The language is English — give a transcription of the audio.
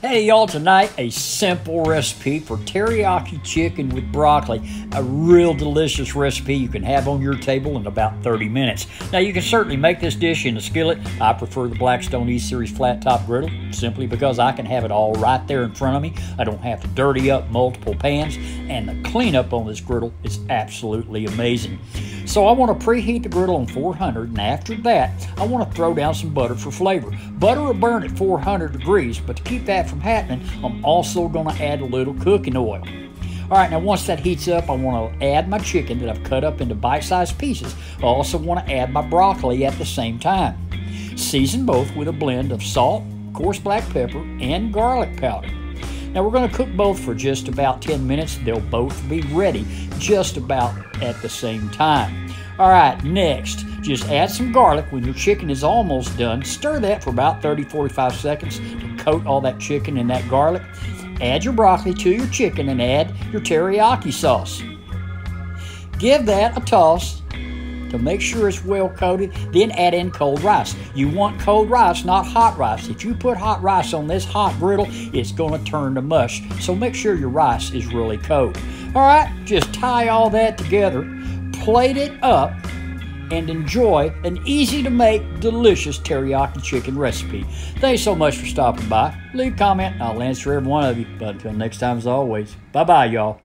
Hey y'all, tonight a simple recipe for teriyaki chicken with broccoli. A real delicious recipe you can have on your table in about 30 minutes. Now you can certainly make this dish in a skillet. I prefer the Blackstone E-Series flat top griddle simply because I can have it all right there in front of me. I don't have to dirty up multiple pans and the cleanup on this griddle is absolutely amazing. So I want to preheat the griddle on 400 and after that I want to throw down some butter for flavor. Butter will burn at 400 degrees but to keep that from happening, I'm also going to add a little cooking oil. All right, now once that heats up, I want to add my chicken that I've cut up into bite-sized pieces. I also want to add my broccoli at the same time. Season both with a blend of salt, coarse black pepper, and garlic powder. Now we're going to cook both for just about 10 minutes. They'll both be ready just about at the same time. All right, next, just add some garlic when your chicken is almost done. Stir that for about 30 45 seconds to coat all that chicken in that garlic. Add your broccoli to your chicken and add your teriyaki sauce. Give that a toss to make sure it's well coated. Then add in cold rice. You want cold rice, not hot rice. If you put hot rice on this hot griddle, it's going to turn to mush. So make sure your rice is really cold. All right, just tie all that together plate it up, and enjoy an easy to make, delicious teriyaki chicken recipe. Thanks so much for stopping by. Leave a comment, I'll answer every one of you. But until next time, as always, bye bye, y'all.